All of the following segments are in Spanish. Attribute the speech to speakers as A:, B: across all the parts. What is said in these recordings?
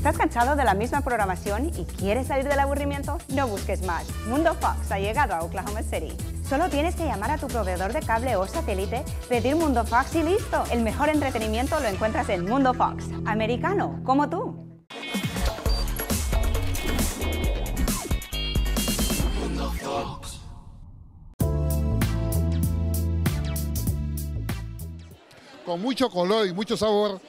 A: ¿Estás cansado de la misma programación y quieres salir del aburrimiento? No busques más. Mundo Fox ha llegado a Oklahoma City. Solo tienes que llamar a tu proveedor de cable o satélite, pedir Mundo Fox y listo. El mejor entretenimiento lo encuentras en Mundo Fox. Americano, como tú.
B: Con mucho color y mucho sabor,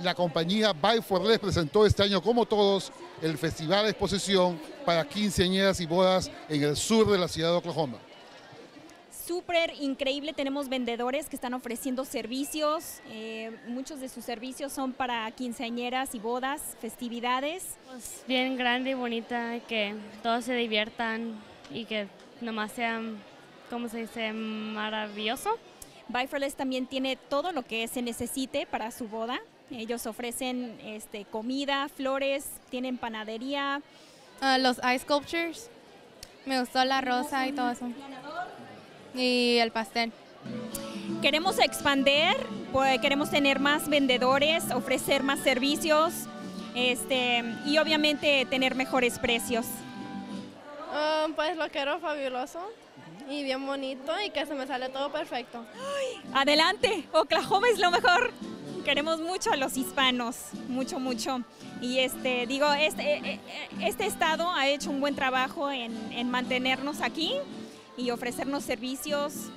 B: la compañía Buy for Less presentó este año, como todos, el Festival de Exposición para quinceañeras y bodas en el sur de la ciudad de Oklahoma.
C: Súper increíble, tenemos vendedores que están ofreciendo servicios, eh, muchos de sus servicios son para quinceañeras y bodas, festividades.
D: Pues bien grande y bonita, que todos se diviertan y que nomás sean, ¿cómo se dice?, maravilloso.
C: Byferless también tiene todo lo que se necesite para su boda. Ellos ofrecen este, comida, flores, tienen panadería.
E: Uh, los ice sculptures. Me gustó la rosa y todo eso. Y el pastel.
C: Queremos expander, pues, queremos tener más vendedores, ofrecer más servicios este, y obviamente tener mejores precios.
F: Uh, pues lo quiero fabuloso y bien bonito y que se me sale todo perfecto.
C: Adelante, Oklahoma es lo mejor. Queremos mucho a los hispanos, mucho, mucho. Y este, digo, este, eh, eh, este estado ha hecho un buen trabajo en, en mantenernos aquí y ofrecernos servicios.